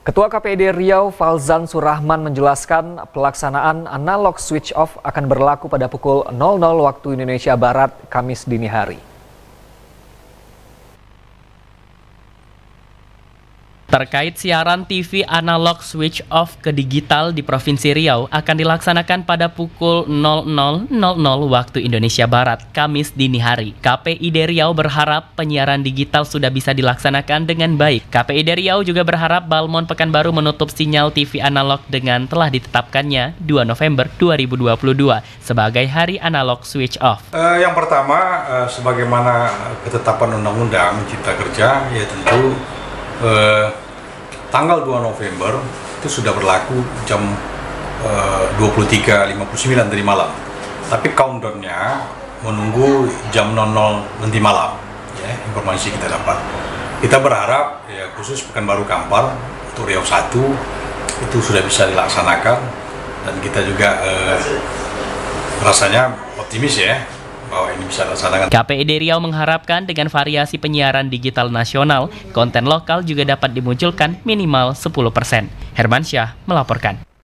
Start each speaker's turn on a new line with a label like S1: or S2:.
S1: Ketua KPID Riau Falzan Surahman menjelaskan pelaksanaan analog switch off akan berlaku pada pukul 00 waktu Indonesia Barat Kamis dini hari.
S2: Terkait siaran TV analog switch off ke digital di Provinsi Riau akan dilaksanakan pada pukul 00.00 waktu Indonesia Barat, Kamis dini hari. KPID Riau berharap penyiaran digital sudah bisa dilaksanakan dengan baik. KPID Riau juga berharap Balmon Pekanbaru menutup sinyal TV analog dengan telah ditetapkannya 2 November 2022 sebagai hari analog switch off.
S3: Uh, yang pertama, uh, sebagaimana ketetapan Undang-Undang Cipta Kerja, ya tentu uh, tanggal 2 November itu sudah berlaku jam uh, 23.59 dari malam. Tapi countdownnya menunggu jam 00 nanti malam. Ya, informasi kita dapat. Kita berharap ya khusus Pekanbaru Kampar untuk Riau 1 itu sudah bisa dilaksanakan dan kita juga uh, rasanya optimis ya bahwa ini.
S2: KPID Riau mengharapkan dengan variasi penyiaran digital nasional, konten lokal juga dapat dimunculkan minimal 10%. Herman Syah melaporkan.